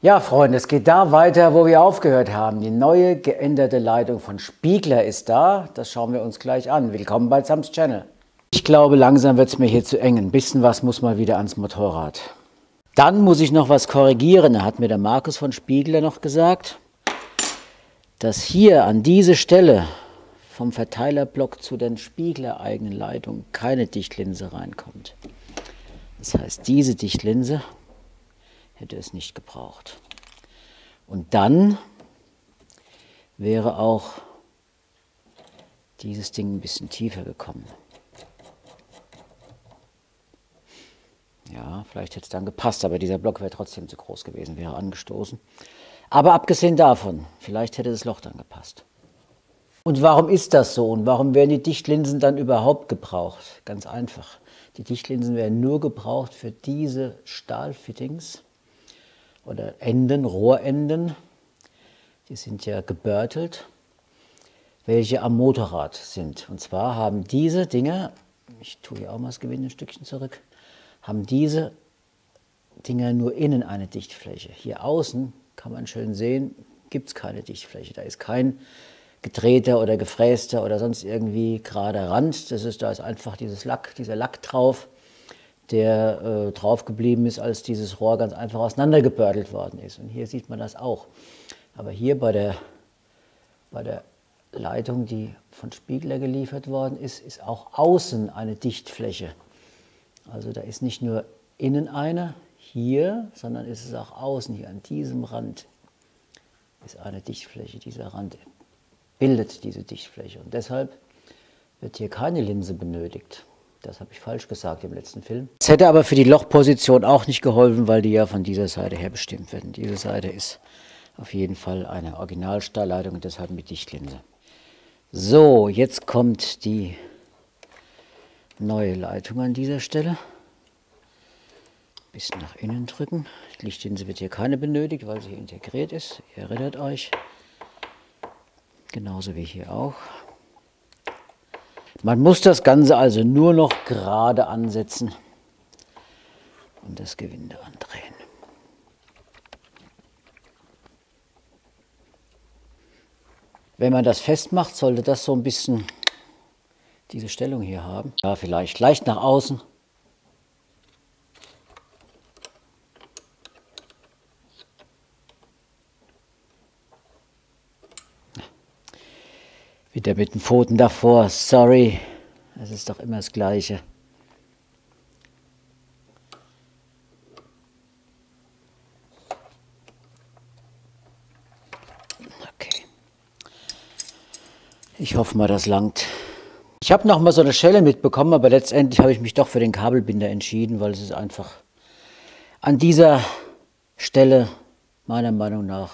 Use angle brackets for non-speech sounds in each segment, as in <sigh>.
Ja, Freunde, es geht da weiter, wo wir aufgehört haben. Die neue geänderte Leitung von Spiegler ist da. Das schauen wir uns gleich an. Willkommen bei Sams Channel. Ich glaube, langsam wird es mir hier zu eng. Ein bisschen was muss mal wieder ans Motorrad. Dann muss ich noch was korrigieren. Da hat mir der Markus von Spiegler noch gesagt, dass hier an diese Stelle vom Verteilerblock zu den Spiegler eigenen Leitungen keine Dichtlinse reinkommt. Das heißt, diese Dichtlinse hätte es nicht gebraucht. Und dann wäre auch dieses Ding ein bisschen tiefer gekommen. Ja, vielleicht hätte es dann gepasst, aber dieser Block wäre trotzdem zu groß gewesen, wäre angestoßen. Aber abgesehen davon, vielleicht hätte das Loch dann gepasst. Und warum ist das so? Und warum werden die Dichtlinsen dann überhaupt gebraucht? Ganz einfach. Die Dichtlinsen werden nur gebraucht für diese Stahlfittings, oder Enden, Rohrenden, die sind ja gebörtelt, welche am Motorrad sind. Und zwar haben diese Dinge, ich tue hier auch mal das Gewinde ein Stückchen zurück, haben diese Dinger nur innen eine Dichtfläche. Hier außen kann man schön sehen, gibt es keine Dichtfläche. Da ist kein gedrehter oder gefräster oder sonst irgendwie gerader Rand. Das ist, da ist einfach dieses Lack, dieser Lack drauf der äh, drauf geblieben ist, als dieses Rohr ganz einfach auseinandergebördelt worden ist. Und hier sieht man das auch. Aber hier bei der, bei der Leitung, die von Spiegler geliefert worden ist, ist auch außen eine Dichtfläche. Also da ist nicht nur innen eine, hier, sondern ist es auch außen, hier an diesem Rand ist eine Dichtfläche. Dieser Rand bildet diese Dichtfläche. Und deshalb wird hier keine Linse benötigt. Das habe ich falsch gesagt im letzten Film. Es hätte aber für die Lochposition auch nicht geholfen, weil die ja von dieser Seite her bestimmt werden. Diese Seite ist auf jeden Fall eine Originalstahlleitung und deshalb mit Dichtlinse. So, jetzt kommt die neue Leitung an dieser Stelle. Bisschen nach innen drücken. Die Lichtlinse wird hier keine benötigt, weil sie integriert ist. Ihr erinnert euch. Genauso wie hier auch. Man muss das Ganze also nur noch gerade ansetzen und das Gewinde andrehen. Wenn man das festmacht, sollte das so ein bisschen diese Stellung hier haben. Ja, vielleicht leicht nach außen. Wieder mit den Pfoten davor. Sorry. Es ist doch immer das Gleiche. Okay. Ich hoffe mal, das langt. Ich habe noch mal so eine Schelle mitbekommen, aber letztendlich habe ich mich doch für den Kabelbinder entschieden, weil es ist einfach an dieser Stelle meiner Meinung nach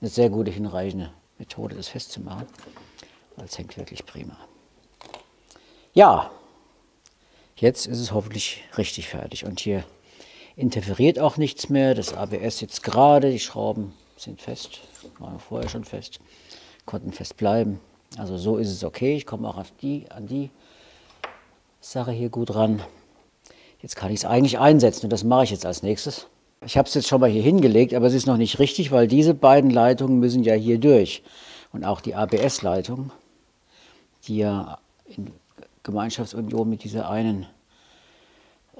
eine sehr gute, hinreichende Methode, das festzumachen. Das hängt wirklich prima. Ja, jetzt ist es hoffentlich richtig fertig. Und hier interferiert auch nichts mehr. Das ABS sitzt gerade, die Schrauben sind fest, waren vorher schon fest, konnten fest bleiben. Also so ist es okay. Ich komme auch auf die, an die Sache hier gut ran. Jetzt kann ich es eigentlich einsetzen und das mache ich jetzt als nächstes. Ich habe es jetzt schon mal hier hingelegt, aber es ist noch nicht richtig, weil diese beiden Leitungen müssen ja hier durch. Und auch die ABS-Leitung die ja in Gemeinschaftsunion mit dieser einen,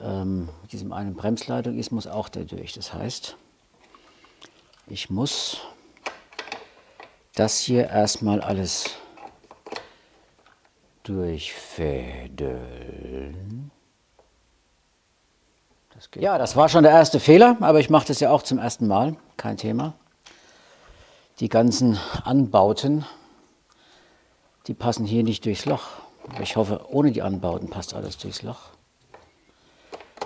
ähm, diesem einen Bremsleitung ist, muss auch da durch. Das heißt, ich muss das hier erstmal alles durchfädeln. Das ja, das war schon der erste Fehler, aber ich mache das ja auch zum ersten Mal, kein Thema. Die ganzen Anbauten die passen hier nicht durchs Loch. Ich hoffe, ohne die Anbauten passt alles durchs Loch.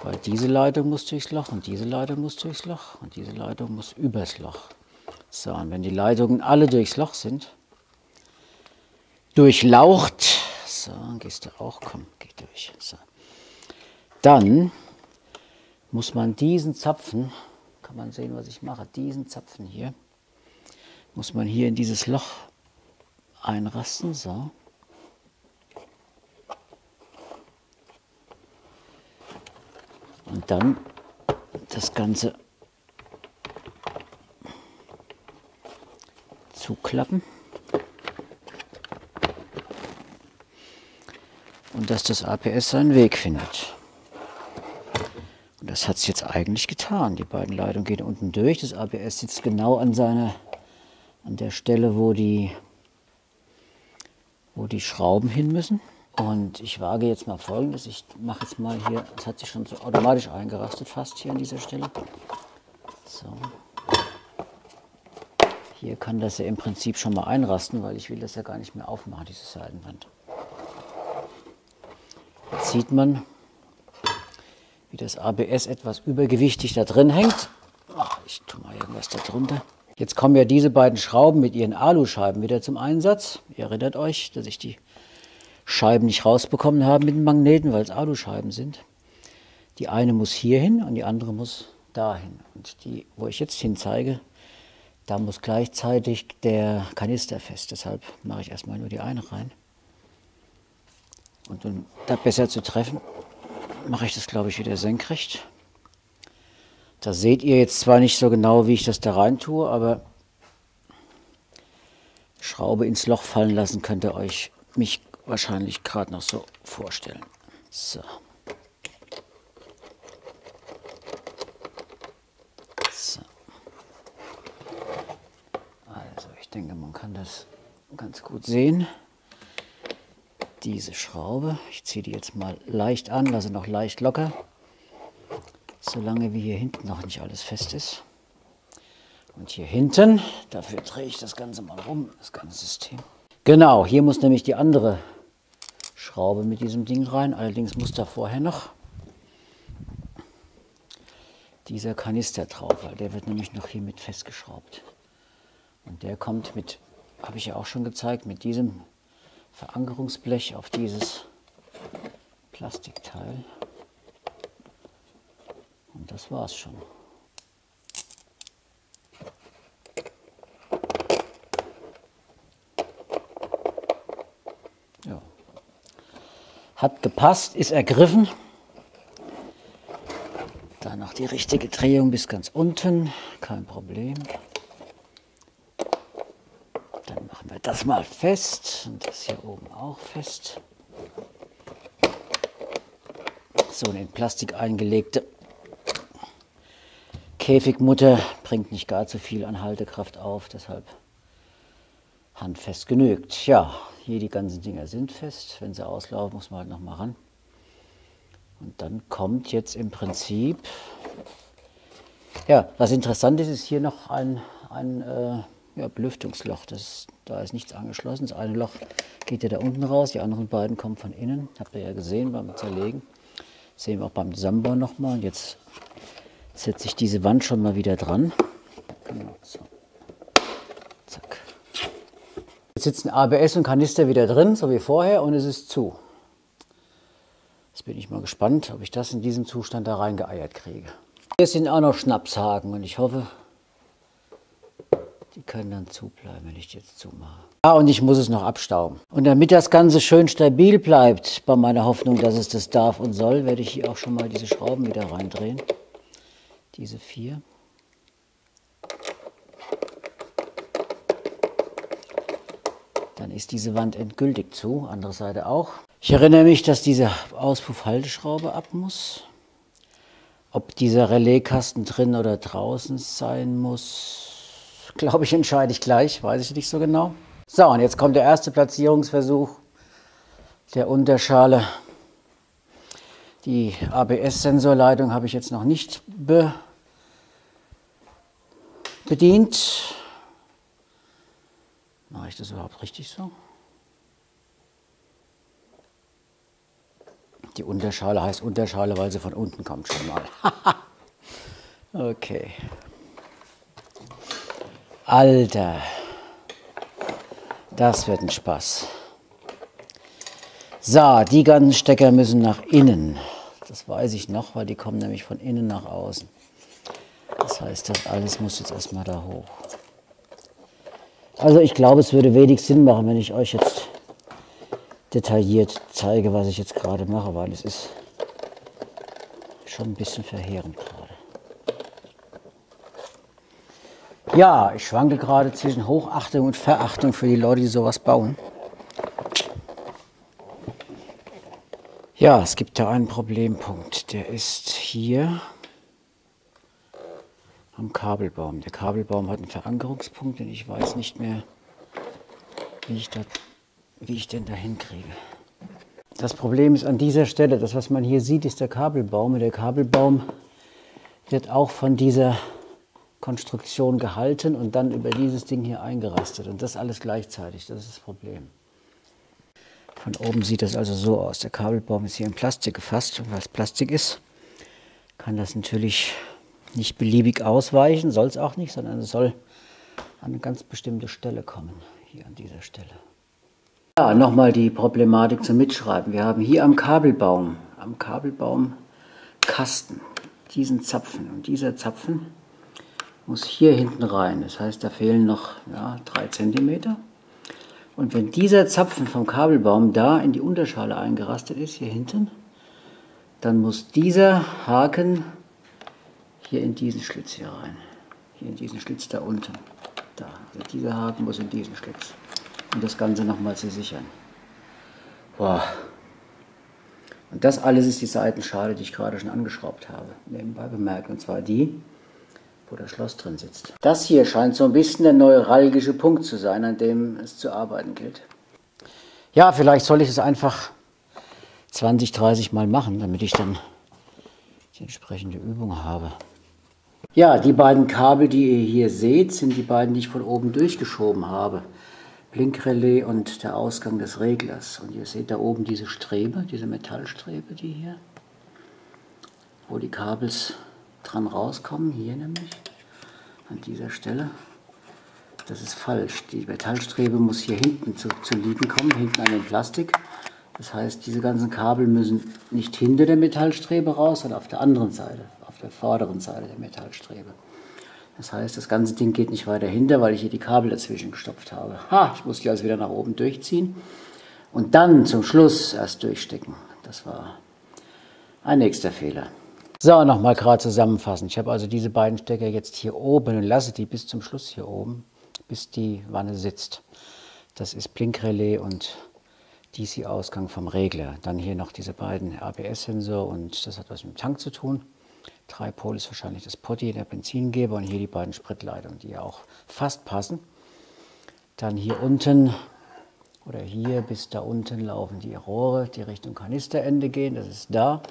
Weil diese Leitung muss durchs Loch und diese Leitung muss durchs Loch und diese Leitung muss übers Loch. So, und wenn die Leitungen alle durchs Loch sind, durchlaucht, so, gehst du auch, komm, geh durch. So. Dann muss man diesen Zapfen, kann man sehen, was ich mache, diesen Zapfen hier, muss man hier in dieses Loch einrasten. So. Und dann das Ganze zuklappen. Und dass das APS seinen Weg findet. Und das hat es jetzt eigentlich getan. Die beiden Leitungen gehen unten durch. Das APS sitzt genau an seiner, an der Stelle, wo die, wo die Schrauben hin müssen. Und ich wage jetzt mal folgendes. Ich mache jetzt mal hier, es hat sich schon so automatisch eingerastet fast hier an dieser Stelle. So. Hier kann das ja im Prinzip schon mal einrasten, weil ich will das ja gar nicht mehr aufmachen, diese Seitenwand. Jetzt sieht man, wie das ABS etwas übergewichtig da drin hängt. Ach, ich tue mal irgendwas da drunter. Jetzt kommen ja diese beiden Schrauben mit ihren Aluscheiben wieder zum Einsatz. Ihr erinnert euch, dass ich die Scheiben nicht rausbekommen habe mit den Magneten, weil es Aluscheiben sind. Die eine muss hier hin und die andere muss dahin. Und die, wo ich jetzt hin zeige, da muss gleichzeitig der Kanister fest. Deshalb mache ich erstmal nur die eine rein. Und um da besser zu treffen, mache ich das, glaube ich, wieder senkrecht. Da seht ihr jetzt zwar nicht so genau, wie ich das da rein tue, aber Schraube ins Loch fallen lassen könnt ihr euch mich wahrscheinlich gerade noch so vorstellen. So. so. Also ich denke, man kann das ganz gut sehen diese Schraube. Ich ziehe die jetzt mal leicht an, lasse noch leicht locker, solange wie hier hinten noch nicht alles fest ist. Und hier hinten, dafür drehe ich das Ganze mal rum, das ganze System. Genau, hier muss nämlich die andere Schraube mit diesem Ding rein. Allerdings muss da vorher noch dieser Kanister drauf, weil der wird nämlich noch hier mit festgeschraubt. Und der kommt mit, habe ich ja auch schon gezeigt, mit diesem Verankerungsblech auf dieses Plastikteil. Und das war's schon. Ja. Hat gepasst, ist ergriffen. Dann noch die richtige Drehung bis ganz unten, kein Problem das mal fest und das hier oben auch fest. So eine in Plastik eingelegte Käfigmutter bringt nicht gar zu viel an Haltekraft auf, deshalb handfest genügt. Ja, hier die ganzen Dinger sind fest. Wenn sie auslaufen, muss man halt noch mal ran. Und dann kommt jetzt im Prinzip, ja, was interessant ist, ist hier noch ein, ein äh, ja, Belüftungsloch. Das, da ist nichts angeschlossen. Das eine Loch geht ja da unten raus, die anderen beiden kommen von innen. Habt ihr ja gesehen beim Zerlegen. Das sehen wir auch beim Zusammenbauen nochmal. Und jetzt setze ich diese Wand schon mal wieder dran. Genau, so. Zack. Jetzt sitzen ABS und Kanister wieder drin, so wie vorher, und es ist zu. Jetzt bin ich mal gespannt, ob ich das in diesem Zustand da reingeeiert kriege. Hier sind auch noch Schnapshaken und ich hoffe, die können dann zubleiben, wenn ich die jetzt zumache. Ja, und ich muss es noch abstauben. Und damit das Ganze schön stabil bleibt, bei meiner Hoffnung, dass es das darf und soll, werde ich hier auch schon mal diese Schrauben wieder reindrehen. Diese vier. Dann ist diese Wand endgültig zu, andere Seite auch. Ich erinnere mich, dass diese Auspuffhalteschraube ab muss. Ob dieser Relaiskasten drin oder draußen sein muss, glaube ich, entscheide ich gleich, weiß ich nicht so genau. So, und jetzt kommt der erste Platzierungsversuch der Unterschale. Die ABS-Sensorleitung habe ich jetzt noch nicht be bedient. Mache ich das überhaupt richtig so? Die Unterschale heißt Unterschale, weil sie von unten kommt schon mal. <laughs> okay. Alter, das wird ein Spaß. So, die ganzen Stecker müssen nach innen. Das weiß ich noch, weil die kommen nämlich von innen nach außen. Das heißt, das alles muss jetzt erstmal da hoch. Also ich glaube, es würde wenig Sinn machen, wenn ich euch jetzt detailliert zeige, was ich jetzt gerade mache, weil es ist schon ein bisschen verheerend gerade. Ja, ich schwanke gerade zwischen Hochachtung und Verachtung für die Leute, die sowas bauen. Ja, es gibt da einen Problempunkt. Der ist hier am Kabelbaum. Der Kabelbaum hat einen Verankerungspunkt und ich weiß nicht mehr, wie ich, da, wie ich den da hinkriege. Das Problem ist an dieser Stelle, das was man hier sieht, ist der Kabelbaum. Und der Kabelbaum wird auch von dieser Konstruktion gehalten und dann über dieses Ding hier eingerastet. Und das alles gleichzeitig, das ist das Problem. Von oben sieht das also so aus. Der Kabelbaum ist hier in Plastik gefasst und weil es Plastik ist, kann das natürlich nicht beliebig ausweichen, soll es auch nicht, sondern es soll an eine ganz bestimmte Stelle kommen, hier an dieser Stelle. Ja, nochmal die Problematik zum Mitschreiben. Wir haben hier am Kabelbaum, am Kabelbaumkasten diesen Zapfen und dieser Zapfen muss hier hinten rein. Das heißt, da fehlen noch ja, drei Zentimeter. Und wenn dieser Zapfen vom Kabelbaum da in die Unterschale eingerastet ist, hier hinten, dann muss dieser Haken hier in diesen Schlitz hier rein. Hier in diesen Schlitz da unten. Da. Also dieser Haken muss in diesen Schlitz. Um das Ganze nochmal zu sichern. Boah. Und das alles ist die Seitenschale, die ich gerade schon angeschraubt habe. Nebenbei bemerkt. Und zwar die, wo das Schloss drin sitzt. Das hier scheint so ein bisschen der neuralgische Punkt zu sein, an dem es zu arbeiten gilt. Ja, vielleicht soll ich es einfach 20, 30 Mal machen, damit ich dann die entsprechende Übung habe. Ja, die beiden Kabel, die ihr hier seht, sind die beiden, die ich von oben durchgeschoben habe. Blinkrelais und der Ausgang des Reglers. Und ihr seht da oben diese Strebe, diese Metallstrebe, die hier, wo die Kabels dran rauskommen, hier nämlich, an dieser Stelle. Das ist falsch. Die Metallstrebe muss hier hinten zu, zu liegen kommen, hinten an dem Plastik. Das heißt, diese ganzen Kabel müssen nicht hinter der Metallstrebe raus, sondern auf der anderen Seite, auf der vorderen Seite der Metallstrebe. Das heißt, das ganze Ding geht nicht weiter hinter, weil ich hier die Kabel dazwischen gestopft habe. Ha, ich muss die also wieder nach oben durchziehen und dann zum Schluss erst durchstecken. Das war ein nächster Fehler. So, nochmal gerade zusammenfassen. Ich habe also diese beiden Stecker jetzt hier oben und lasse die bis zum Schluss hier oben, bis die Wanne sitzt. Das ist Blinkrelais und DC-Ausgang vom Regler. Dann hier noch diese beiden ABS-Sensor und das hat was mit dem Tank zu tun. Tripol ist wahrscheinlich das Potti, der Benzingeber und hier die beiden Spritleitungen, die ja auch fast passen. Dann hier unten oder hier bis da unten laufen die Rohre, die Richtung Kanisterende gehen, das ist da.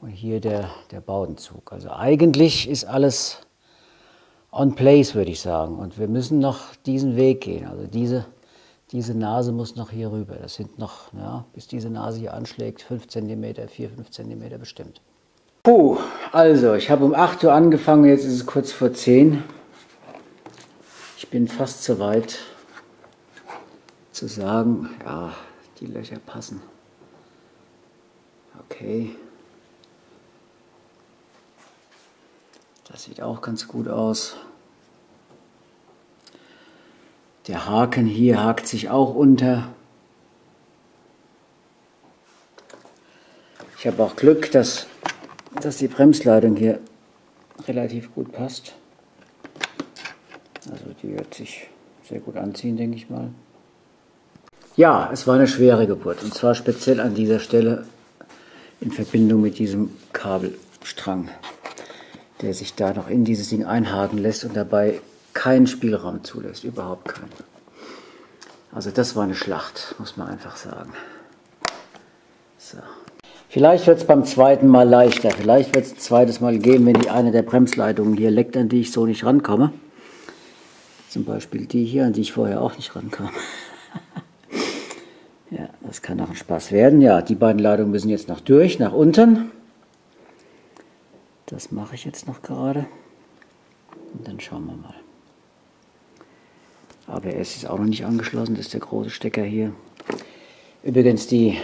Und hier der, der Baudenzug. Also eigentlich ist alles on place, würde ich sagen. Und wir müssen noch diesen Weg gehen. Also diese, diese Nase muss noch hier rüber. Das sind noch, ja, bis diese Nase hier anschlägt, 5 cm, 4, 5 cm bestimmt. Puh, also ich habe um 8 Uhr angefangen, jetzt ist es kurz vor 10. Ich bin fast so weit zu sagen, ja, die Löcher passen. Okay. Das sieht auch ganz gut aus. Der Haken hier hakt sich auch unter. Ich habe auch Glück, dass, dass die Bremsleitung hier relativ gut passt. Also die wird sich sehr gut anziehen, denke ich mal. Ja, es war eine schwere Geburt und zwar speziell an dieser Stelle in Verbindung mit diesem Kabelstrang der sich da noch in dieses Ding einhaken lässt und dabei keinen Spielraum zulässt, überhaupt keinen. Also das war eine Schlacht, muss man einfach sagen. So. Vielleicht wird es beim zweiten Mal leichter, vielleicht wird es ein zweites Mal gehen, wenn die eine der Bremsleitungen hier leckt, an die ich so nicht rankomme. Zum Beispiel die hier, an die ich vorher auch nicht rankam. <laughs> ja, das kann auch ein Spaß werden. Ja, die beiden Leitungen müssen jetzt noch durch, nach unten. Das mache ich jetzt noch gerade. Und dann schauen wir mal. ABS ist auch noch nicht angeschlossen, das ist der große Stecker hier. Übrigens die,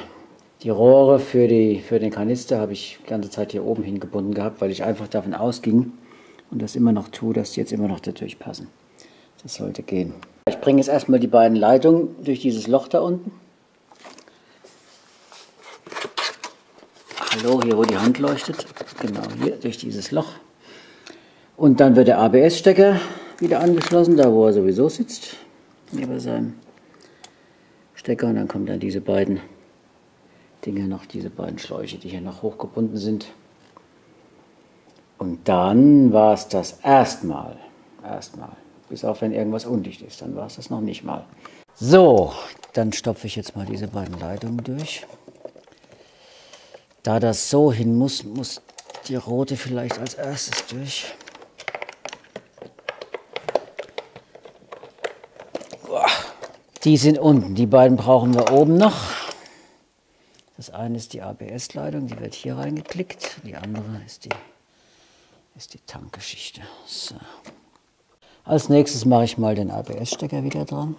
die Rohre für, die, für den Kanister habe ich die ganze Zeit hier oben hingebunden gehabt, weil ich einfach davon ausging und das immer noch tue, dass die jetzt immer noch da durchpassen. Das sollte gehen. Ich bringe jetzt erstmal die beiden Leitungen durch dieses Loch da unten. Hallo, hier wo die Hand leuchtet. Genau, hier durch dieses Loch. Und dann wird der ABS-Stecker wieder angeschlossen, da wo er sowieso sitzt, neben seinem Stecker. Und dann kommen dann diese beiden Dinge noch, diese beiden Schläuche, die hier noch hochgebunden sind. Und dann war es das erstmal. Erstmal. Bis auf wenn irgendwas undicht ist, dann war es das noch nicht mal. So, dann stopfe ich jetzt mal diese beiden Leitungen durch. Da das so hin muss, muss die rote vielleicht als erstes durch. Die sind unten, die beiden brauchen wir oben noch. Das eine ist die ABS-Leitung, die wird hier reingeklickt. Die andere ist die, ist die Tankgeschichte. So. Als nächstes mache ich mal den ABS-Stecker wieder dran.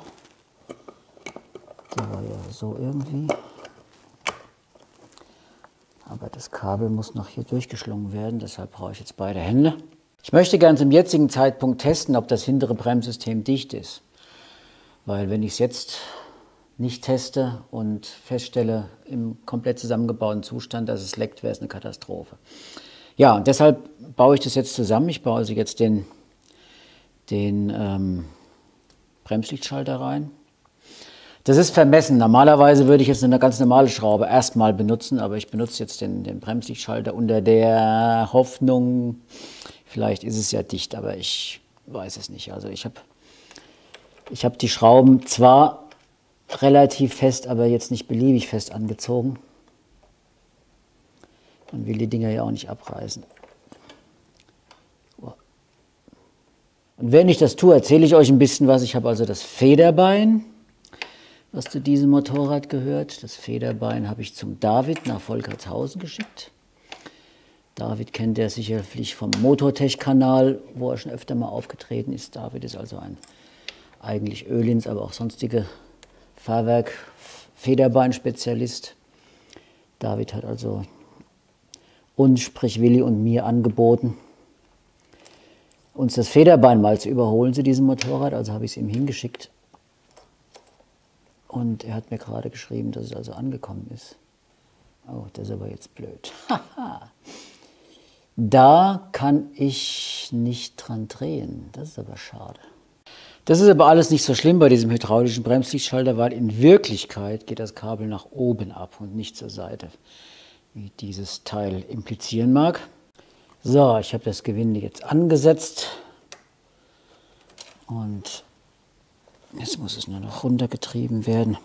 Der war ja so irgendwie. Aber das Kabel muss noch hier durchgeschlungen werden, deshalb brauche ich jetzt beide Hände. Ich möchte gerne zum jetzigen Zeitpunkt testen, ob das hintere Bremssystem dicht ist. Weil wenn ich es jetzt nicht teste und feststelle im komplett zusammengebauten Zustand, dass es leckt, wäre es eine Katastrophe. Ja, und deshalb baue ich das jetzt zusammen. Ich baue also jetzt den den ähm, Bremslichtschalter rein. Das ist vermessen. Normalerweise würde ich jetzt eine ganz normale Schraube erstmal benutzen, aber ich benutze jetzt den, den Bremslichtschalter unter der Hoffnung, vielleicht ist es ja dicht, aber ich weiß es nicht. Also ich habe ich hab die Schrauben zwar relativ fest, aber jetzt nicht beliebig fest angezogen. Man will die Dinger ja auch nicht abreißen. Und wenn ich das tue, erzähle ich euch ein bisschen was. Ich habe also das Federbein, was zu diesem Motorrad gehört. Das Federbein habe ich zum David nach Volkertshausen geschickt. David kennt er sicherlich vom Motortech-Kanal, wo er schon öfter mal aufgetreten ist. David ist also ein eigentlich Ölins, aber auch sonstige Fahrwerk, Federbein-Spezialist. David hat also uns, sprich Willi und mir angeboten, uns das Federbein mal zu überholen zu diesem Motorrad. Also habe ich es ihm hingeschickt. Und er hat mir gerade geschrieben, dass es also angekommen ist. Oh, das ist aber jetzt blöd. da kann ich nicht dran drehen. Das ist aber schade. Das ist aber alles nicht so schlimm bei diesem hydraulischen Bremslichtschalter, weil in Wirklichkeit geht das Kabel nach oben ab und nicht zur Seite, wie dieses Teil implizieren mag. So, ich habe das Gewinde jetzt angesetzt und jetzt muss es nur noch runtergetrieben werden.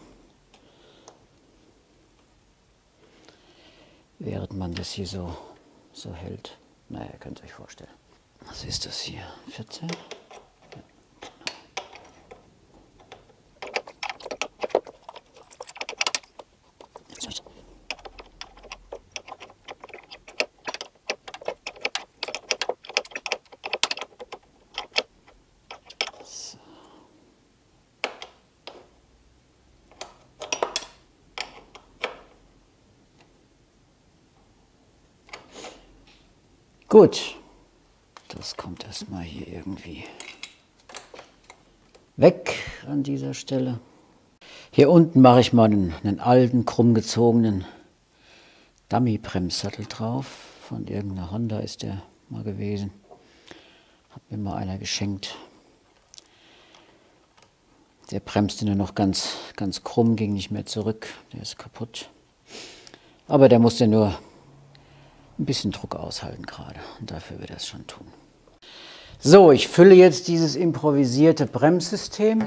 Während man das hier so, so hält. Naja, ihr könnt euch vorstellen. Was ist das hier? 14? Gut, das kommt erstmal hier irgendwie weg an dieser Stelle. Hier unten mache ich mal einen, einen alten, krumm gezogenen Dummy-Bremssattel drauf. Von irgendeiner Honda ist der mal gewesen. Hat mir mal einer geschenkt. Der bremste nur noch ganz, ganz krumm, ging nicht mehr zurück. Der ist kaputt. Aber der musste nur ein bisschen Druck aushalten gerade. Und dafür wird es schon tun. So, ich fülle jetzt dieses improvisierte Bremssystem.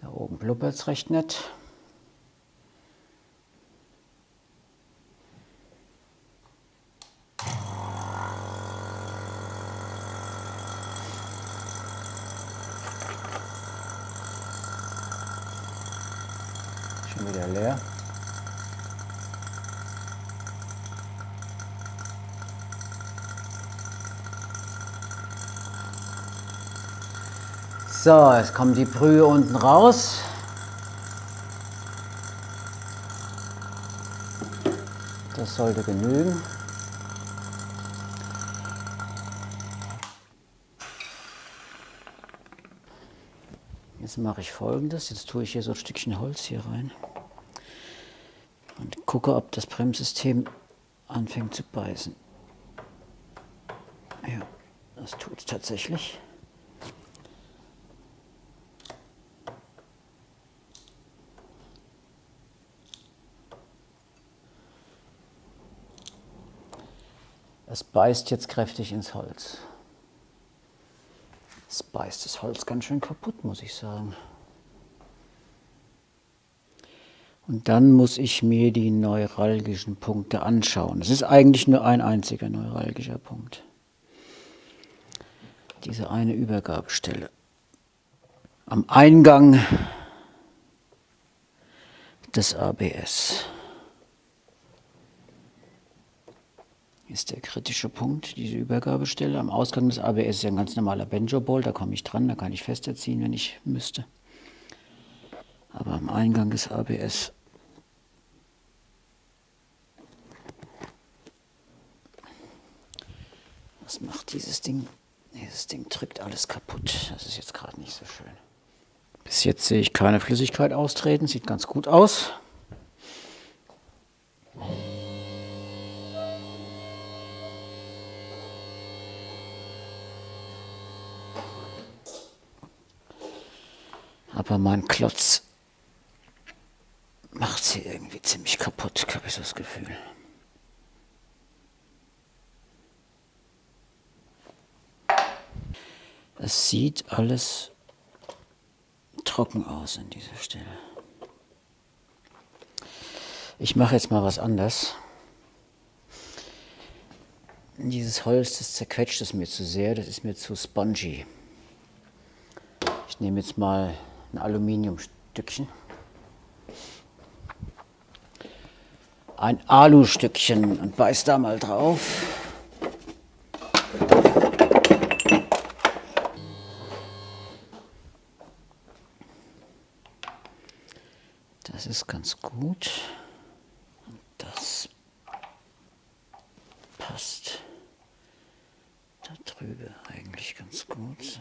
Da oben blubbert es recht nett. Schon wieder leer. So, jetzt kommt die Brühe unten raus. Das sollte genügen. Jetzt mache ich folgendes. Jetzt tue ich hier so ein Stückchen Holz hier rein gucke, ob das Bremssystem anfängt zu beißen. Ja, das tut es tatsächlich. Es beißt jetzt kräftig ins Holz. Es beißt das Holz ganz schön kaputt, muss ich sagen. Und dann muss ich mir die neuralgischen Punkte anschauen. Es ist eigentlich nur ein einziger neuralgischer Punkt. Diese eine Übergabestelle. Am Eingang des ABS. ist der kritische Punkt, diese Übergabestelle. Am Ausgang des ABS ist ja ein ganz normaler Benjo-Bolt, da komme ich dran, da kann ich fester ziehen, wenn ich müsste. Aber am Eingang des ABS Was macht dieses Ding? Dieses Ding drückt alles kaputt. Das ist jetzt gerade nicht so schön. Bis jetzt sehe ich keine Flüssigkeit austreten. Sieht ganz gut aus. Aber mein Klotz macht sie irgendwie ziemlich kaputt, habe ich so das Gefühl. Es sieht alles trocken aus an dieser Stelle. Ich mache jetzt mal was anders. Dieses Holz, das zerquetscht es mir zu sehr, das ist mir zu spongy. Ich nehme jetzt mal ein Aluminiumstückchen. Ein Alustückchen und beiß da mal drauf. Das ist ganz gut. Das passt da drüben eigentlich ganz gut. So.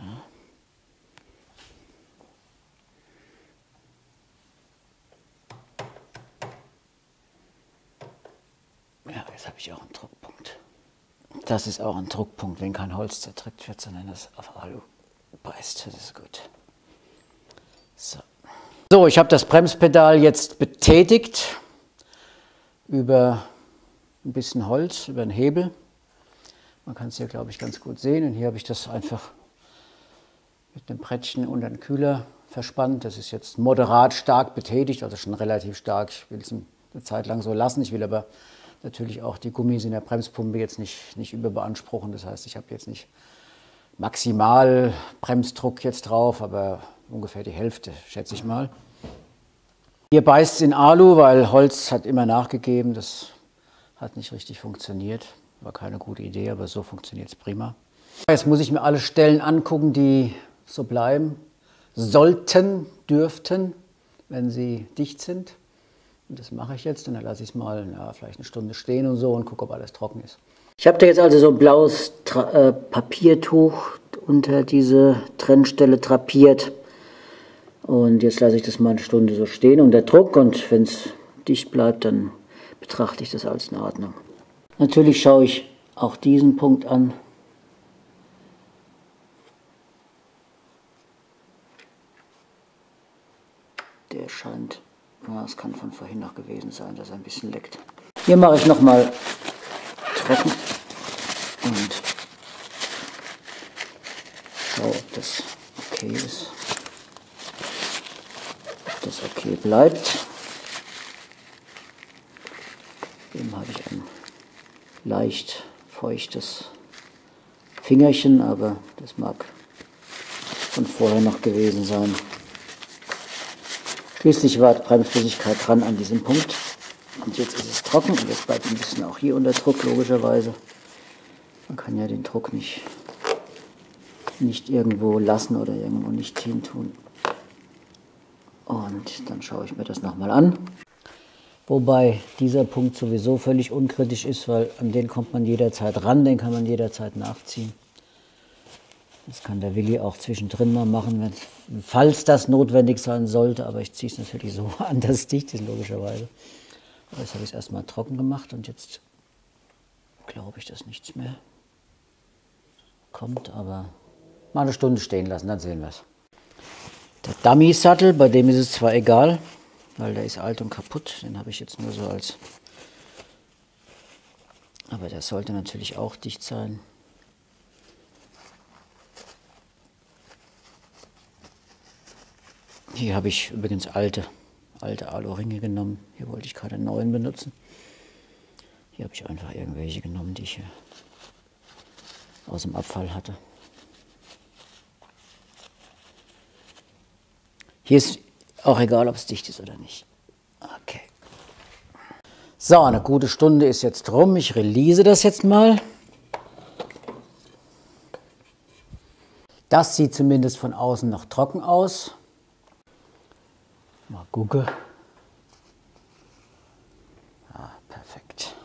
Jetzt habe ich auch einen Druckpunkt. Das ist auch ein Druckpunkt, wenn kein Holz zerdrückt wird, sondern das auf Alu beißt. Das ist gut. So, ich habe das Bremspedal jetzt betätigt über ein bisschen Holz, über einen Hebel. Man kann es hier, glaube ich, ganz gut sehen. Und hier habe ich das einfach mit einem Brettchen unter den Kühler verspannt. Das ist jetzt moderat stark betätigt, also schon relativ stark. Ich will es eine Zeit lang so lassen. Ich will aber natürlich auch die Gummis in der Bremspumpe jetzt nicht, nicht überbeanspruchen. Das heißt, ich habe jetzt nicht maximal Bremsdruck jetzt drauf, aber ungefähr die Hälfte, schätze ich mal. Hier beißt es in Alu, weil Holz hat immer nachgegeben. Das hat nicht richtig funktioniert. War keine gute Idee, aber so funktioniert es prima. Jetzt muss ich mir alle Stellen angucken, die so bleiben sollten, dürften, wenn sie dicht sind. Und das mache ich jetzt und dann lasse ich es mal ja, vielleicht eine Stunde stehen und so und gucke, ob alles trocken ist. Ich habe da jetzt also so ein blaues Tra äh, Papiertuch unter diese Trennstelle drapiert. Und jetzt lasse ich das mal eine Stunde so stehen unter Druck und wenn es dicht bleibt, dann betrachte ich das als in Ordnung. Natürlich schaue ich auch diesen Punkt an. Der scheint ja, es kann von vorhin noch gewesen sein, dass er ein bisschen leckt. Hier mache ich nochmal trocken und schaue, ob das okay ist. Das okay bleibt. Eben habe ich ein leicht feuchtes Fingerchen, aber das mag von vorher noch gewesen sein. Schließlich war Bremsflüssigkeit dran an diesem Punkt. Und jetzt ist es trocken und jetzt bleibt ein bisschen auch hier unter Druck, logischerweise. Man kann ja den Druck nicht, nicht irgendwo lassen oder irgendwo nicht hin tun. Und dann schaue ich mir das nochmal an. Wobei dieser Punkt sowieso völlig unkritisch ist, weil an den kommt man jederzeit ran, den kann man jederzeit nachziehen. Das kann der Willi auch zwischendrin mal machen, wenn, falls das notwendig sein sollte. Aber ich ziehe es natürlich so an, dass es dicht ist, logischerweise. Aber jetzt habe ich es erstmal trocken gemacht und jetzt glaube ich, dass nichts mehr kommt. Aber mal eine Stunde stehen lassen, dann sehen wir es. Der Dummy-Sattel, bei dem ist es zwar egal, weil der ist alt und kaputt. Den habe ich jetzt nur so als... Aber der sollte natürlich auch dicht sein. Hier habe ich übrigens alte, alte Alu-Ringe genommen. Hier wollte ich gerade einen neuen benutzen. Hier habe ich einfach irgendwelche genommen, die ich hier aus dem Abfall hatte. Hier ist auch egal, ob es dicht ist oder nicht. Okay. So, eine gute Stunde ist jetzt rum. Ich release das jetzt mal. Das sieht zumindest von außen noch trocken aus. Mal gucken. Ah, perfekt.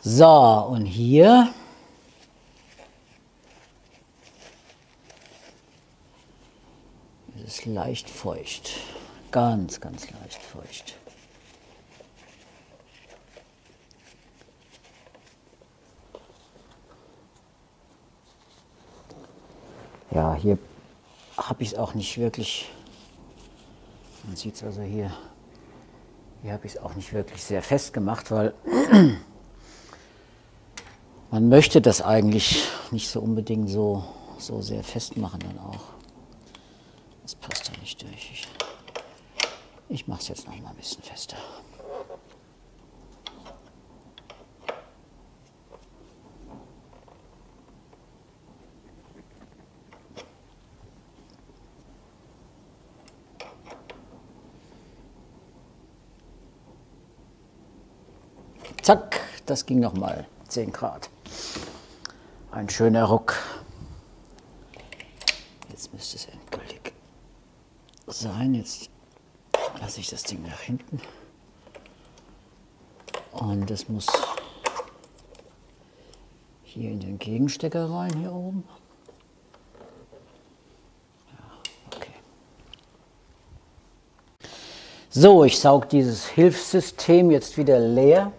So, und hier ist leicht feucht. Ganz, ganz leicht feucht. Ja, hier habe ich es auch nicht wirklich, man sieht es also hier, hier habe ich es auch nicht wirklich sehr fest gemacht, weil <clears throat> man möchte das eigentlich nicht so unbedingt so, so sehr festmachen dann auch. Das passt da nicht durch. Ich, ich mache es jetzt noch mal ein bisschen fester. Zack, das ging noch mal 10 Grad. Ein schöner Ruck. Jetzt müsste es endgültig sein. Jetzt lasse ich das Ding nach hinten. Und es muss hier in den Gegenstecker rein, hier oben. So, ich saug dieses Hilfssystem jetzt wieder leer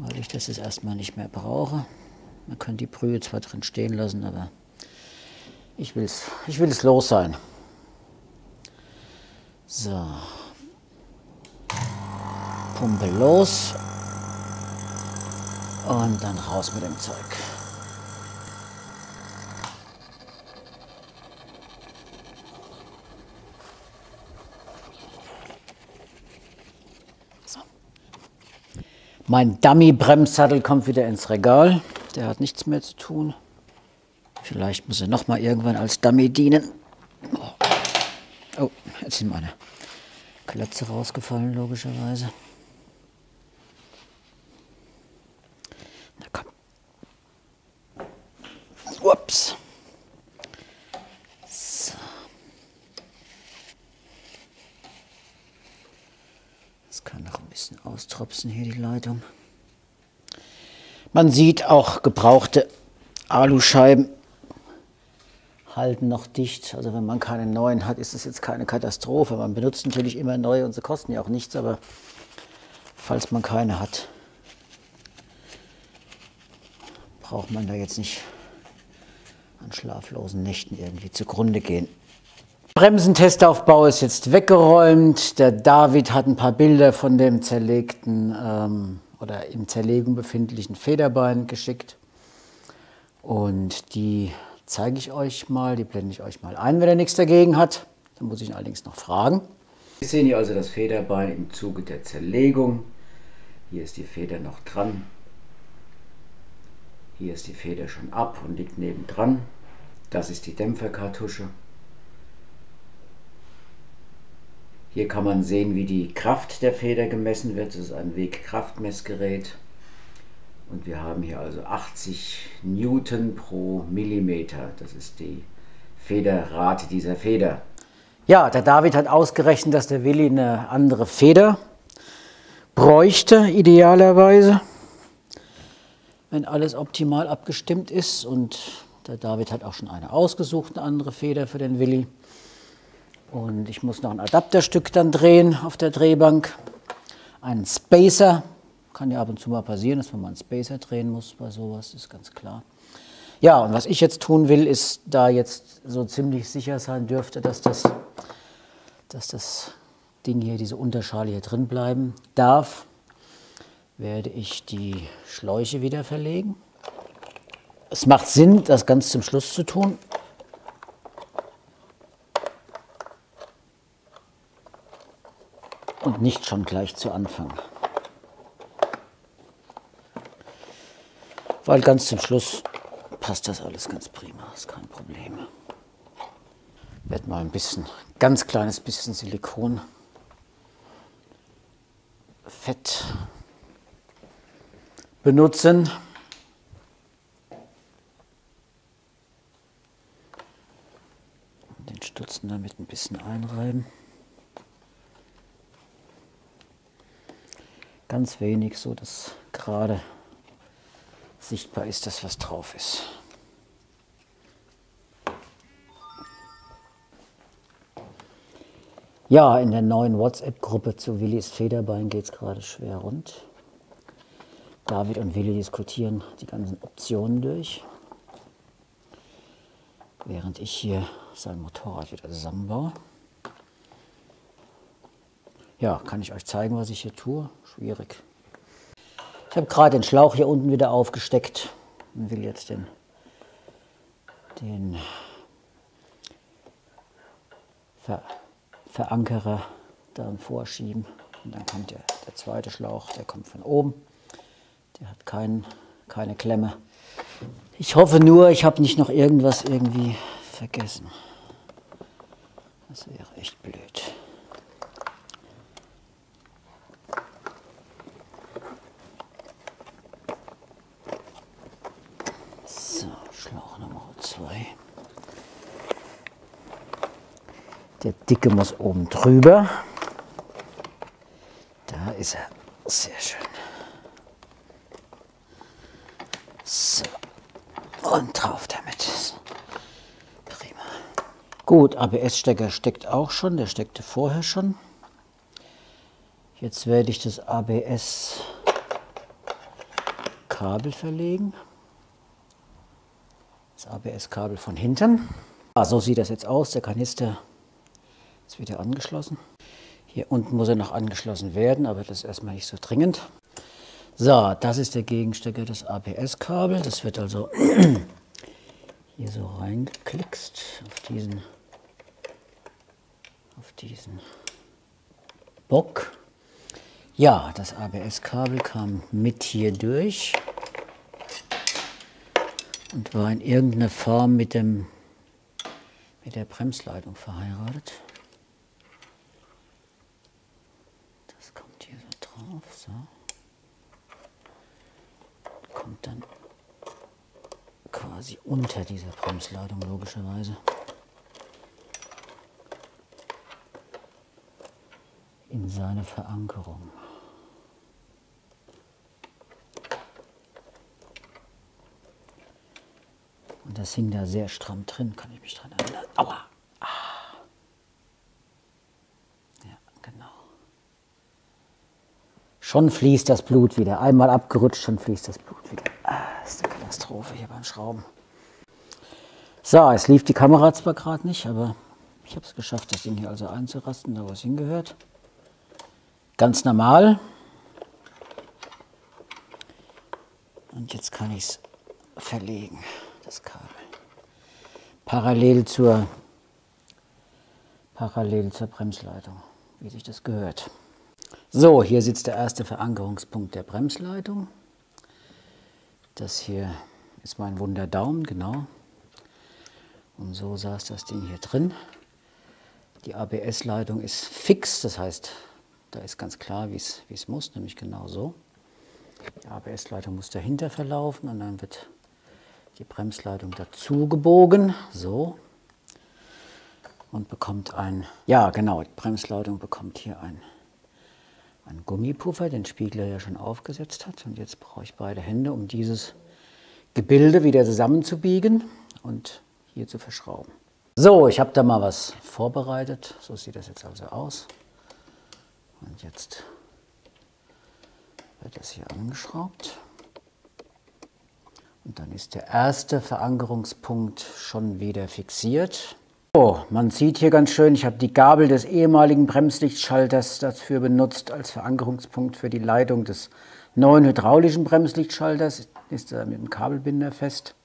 weil ich das jetzt erstmal nicht mehr brauche. Man kann die Brühe zwar drin stehen lassen, aber ich, will's, ich will es los sein. So. Pumpe los. Und dann raus mit dem Zeug. Mein Dummy-Bremssattel kommt wieder ins Regal. Der hat nichts mehr zu tun. Vielleicht muss er noch mal irgendwann als Dummy dienen. Oh, oh jetzt sind meine Klötze rausgefallen, logischerweise. Na komm. Ups. bisschen austropfen hier die Leitung. Man sieht auch gebrauchte Aluscheiben halten noch dicht. Also wenn man keine neuen hat, ist das jetzt keine Katastrophe. Man benutzt natürlich immer neue und sie kosten ja auch nichts, aber falls man keine hat, braucht man da jetzt nicht an schlaflosen Nächten irgendwie zugrunde gehen. Bremsentestaufbau ist jetzt weggeräumt. Der David hat ein paar Bilder von dem zerlegten ähm, oder in Zerlegung befindlichen Federbein geschickt. Und die zeige ich euch mal, die blende ich euch mal ein, wenn er nichts dagegen hat. Dann muss ich ihn allerdings noch fragen. Wir sehen hier also das Federbein im Zuge der Zerlegung. Hier ist die Feder noch dran. Hier ist die Feder schon ab und liegt nebendran. Das ist die Dämpferkartusche. Hier kann man sehen, wie die Kraft der Feder gemessen wird. Das ist ein Wegkraftmessgerät. Und wir haben hier also 80 Newton pro Millimeter. Das ist die Federrate dieser Feder. Ja, der David hat ausgerechnet, dass der Willi eine andere Feder bräuchte, idealerweise. wenn alles optimal abgestimmt ist. Und der David hat auch schon eine ausgesucht, eine andere Feder für den Willi. Und ich muss noch ein Adapterstück dann drehen auf der Drehbank. Einen Spacer. Kann ja ab und zu mal passieren, dass man mal einen Spacer drehen muss bei sowas, ist ganz klar. Ja, und was ich jetzt tun will, ist da jetzt so ziemlich sicher sein dürfte, dass das, dass das Ding hier, diese Unterschale hier drin bleiben darf, werde ich die Schläuche wieder verlegen. Es macht Sinn, das ganz zum Schluss zu tun. Und nicht schon gleich zu Anfang. Weil ganz zum Schluss passt das alles ganz prima, ist kein Problem. Ich werde mal ein bisschen, ganz kleines bisschen Silikon, Fett benutzen. Den Stutzen damit ein bisschen einreiben. Ganz wenig, so dass gerade sichtbar ist, dass was drauf ist. Ja, in der neuen WhatsApp-Gruppe zu Willis Federbein geht es gerade schwer rund. David und Willi diskutieren die ganzen Optionen durch, während ich hier sein Motorrad wieder zusammenbaue. Ja, kann ich euch zeigen, was ich hier tue? Schwierig. Ich habe gerade den Schlauch hier unten wieder aufgesteckt und will jetzt den, den Ver, Verankerer dann vorschieben. Und dann kommt der, der zweite Schlauch, der kommt von oben. Der hat kein, keine Klemme. Ich hoffe nur, ich habe nicht noch irgendwas irgendwie vergessen. Das wäre echt blöd. Der dicke muss oben drüber. Da ist er. Sehr schön. So. Und drauf damit. Prima. Gut, ABS-Stecker steckt auch schon. Der steckte vorher schon. Jetzt werde ich das ABS-Kabel verlegen. ABS-Kabel von hinten. Ah, so sieht das jetzt aus. Der Kanister ist wieder angeschlossen. Hier unten muss er noch angeschlossen werden, aber das ist erstmal nicht so dringend. So, das ist der Gegenstecker des ABS-Kabel. Das wird also <clears throat> hier so reingeklickst auf diesen, auf diesen Bock. Ja, das ABS-Kabel kam mit hier durch und war in irgendeiner Form mit, dem, mit der Bremsleitung verheiratet. drauf, so. Kommt dann quasi unter dieser Bremsladung logischerweise. in seine Verankerung. Und das hing da sehr stramm drin, kann ich mich dran erinnern. Aua! Schon fließt das Blut wieder. Einmal abgerutscht, schon fließt das Blut wieder. Ah, ist eine Katastrophe hier beim Schrauben. So, es lief die Kamera zwar gerade nicht, aber ich habe es geschafft, das Ding hier also einzurasten, da wo es hingehört. Ganz normal. Und jetzt kann ich es verlegen, das Kabel. Parallel zur, parallel zur Bremsleitung, wie sich das gehört. So, hier sitzt der erste Verankerungspunkt der Bremsleitung. Das hier ist mein Wunderdaum, genau. Und so saß das Ding hier drin. Die ABS-Leitung ist fix, das heißt, da ist ganz klar, wie es muss, nämlich genau so. Die ABS-Leitung muss dahinter verlaufen und dann wird die Bremsleitung dazu gebogen, so. Und bekommt ein, ja genau, die Bremsleitung bekommt hier ein Ein Gummipuffer, den Spiegler ja schon aufgesetzt hat. Und jetzt brauche ich beide Hände, um dieses Gebilde wieder zusammenzubiegen und hier zu verschrauben. So, ich habe da mal was vorbereitet. So sieht das jetzt also aus. Und jetzt wird das hier angeschraubt. Und dann ist der erste Verankerungspunkt schon wieder fixiert. So, man sieht hier ganz schön, ich habe die Gabel des ehemaligen Bremslichtschalters dafür benutzt als Verankerungspunkt für die Leitung des neuen hydraulischen Bremslichtschalters. Ist da mit dem Kabelbinder fest.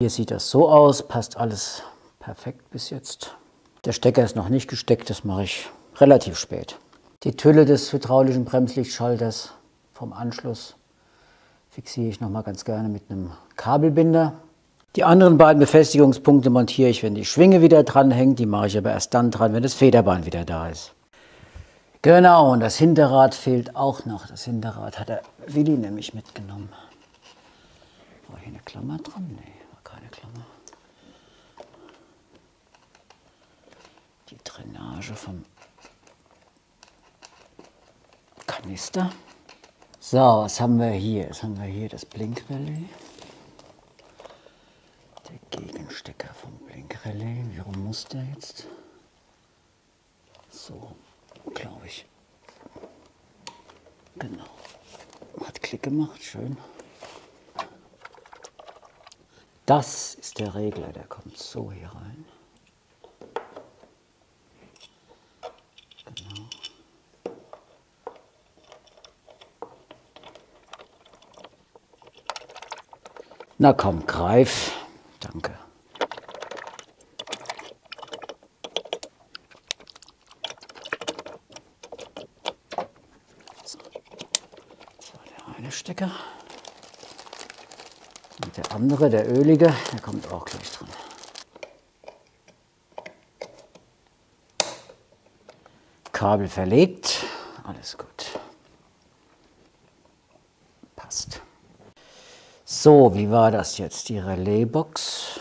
Hier sieht das so aus, passt alles perfekt bis jetzt. Der Stecker ist noch nicht gesteckt, das mache ich relativ spät. Die Tülle des hydraulischen Bremslichtschalters vom Anschluss fixiere ich nochmal ganz gerne mit einem Kabelbinder. Die anderen beiden Befestigungspunkte montiere ich, wenn die Schwinge wieder dran hängt. Die mache ich aber erst dann dran, wenn das Federbein wieder da ist. Genau, und das Hinterrad fehlt auch noch. Das Hinterrad hat der Willi nämlich mitgenommen. War hier eine Klammer dran? Nee, war keine Klammer. Die Drainage vom Kanister. So, was haben wir hier? Was haben wir hier? Das Blinkrelais. Der Gegenstecker vom Blinkrelais. Warum muss der jetzt? So, glaube ich. Genau. Hat Klick gemacht, schön. Das ist der Regler, der kommt so hier rein. Na komm, greif. Danke. So. Das war der eine Stecker. Und der andere, der ölige, der kommt auch gleich dran. Kabel verlegt, alles gut. Passt. So, wie war das jetzt? Die Relaisbox.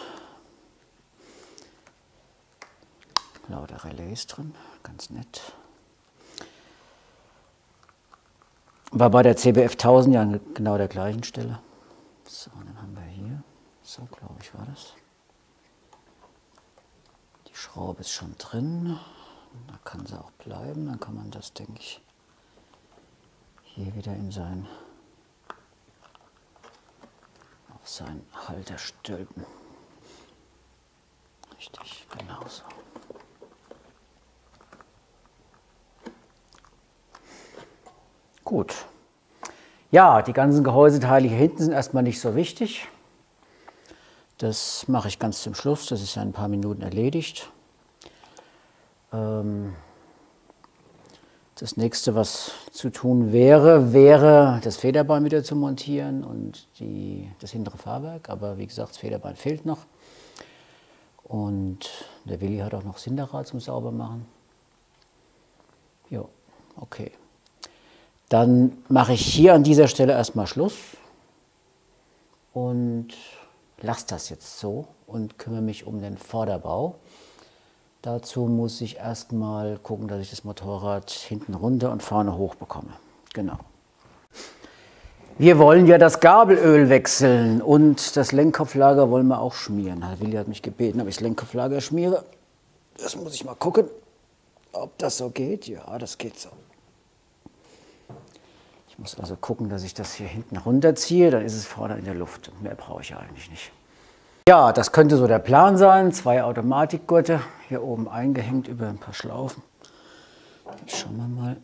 Lauter Relais drin, ganz nett. War bei der CBF 1000 ja an genau der gleichen Stelle. So, dann haben wir hier, so glaube ich war das. Die Schraube ist schon drin. Da kann sie auch bleiben. Dann kann man das, denke ich, hier wieder in sein seinen Halter stülpen. Richtig, genauso. Gut. Ja, die ganzen Gehäuseteile hier hinten sind erstmal nicht so wichtig. Das mache ich ganz zum Schluss, das ist ja in ein paar Minuten erledigt. Ähm, das nächste, was zu tun wäre, wäre das Federbein wieder zu montieren und die, das hintere Fahrwerk. Aber wie gesagt, das Federbein fehlt noch. Und der Willi hat auch noch das Hinterrad zum Saubermachen. Jo, okay. Dann mache ich hier an dieser Stelle erstmal Schluss und lasse das jetzt so und kümmere mich um den Vorderbau. Dazu muss ich erstmal gucken, dass ich das Motorrad hinten runter und vorne hoch bekomme. Genau. Wir wollen ja das Gabelöl wechseln und das Lenkkopflager wollen wir auch schmieren. Willi hat mich gebeten, ob ich das Lenkkopflager schmiere. Das muss ich mal gucken, ob das so geht. Ja, das geht so. Ich muss also gucken, dass ich das hier hinten runterziehe, dann ist es vorne in der Luft. Mehr brauche ich eigentlich nicht. Ja, das könnte so der Plan sein. Zwei Automatikgurte hier oben eingehängt über ein paar Schlaufen. Schauen wir mal.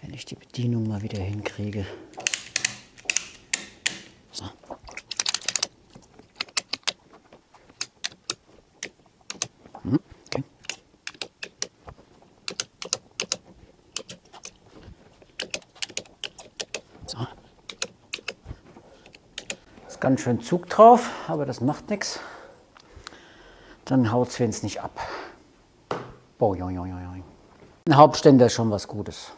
Wenn ich die Bedienung mal wieder hinkriege. ganz schön Zug drauf, aber das macht nichts. Dann haut es wenn es nicht ab. Ein Hauptständer ist schon was Gutes.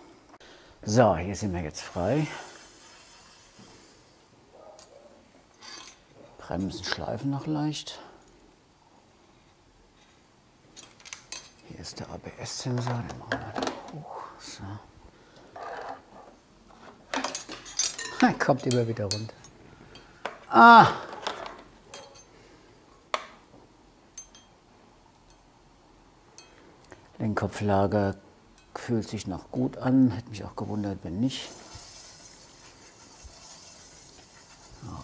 So, hier sind wir jetzt frei. Bremsen schleifen noch leicht. Hier ist der ABS-Sensor, den machen wir hoch. So. Kommt immer wieder runter. Ah! Lenkkopflager fühlt sich noch gut an. Hätte mich auch gewundert, wenn nicht.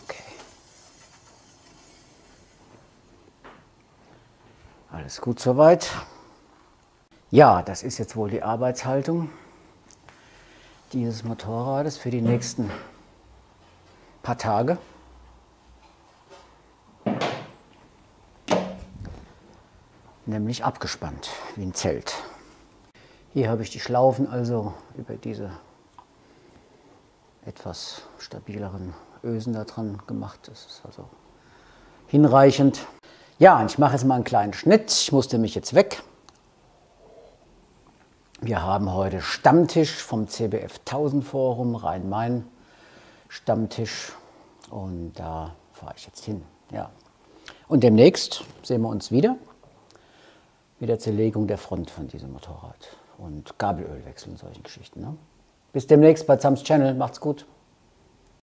Okay. Alles gut soweit. Ja, das ist jetzt wohl die Arbeitshaltung dieses Motorrades für die nächsten paar Tage. Nämlich abgespannt, wie ein Zelt. Hier habe ich die Schlaufen also über diese etwas stabileren Ösen da dran gemacht. Das ist also hinreichend. Ja, ich mache jetzt mal einen kleinen Schnitt. Ich musste mich jetzt weg. Wir haben heute Stammtisch vom CBF 1000 Forum Rhein-Main. Stammtisch und da fahre ich jetzt hin. Ja. Und demnächst sehen wir uns wieder mit der Zerlegung der Front von diesem Motorrad und Gabelölwechsel und solchen Geschichten. Ne? Bis demnächst bei Zams Channel. Macht's gut.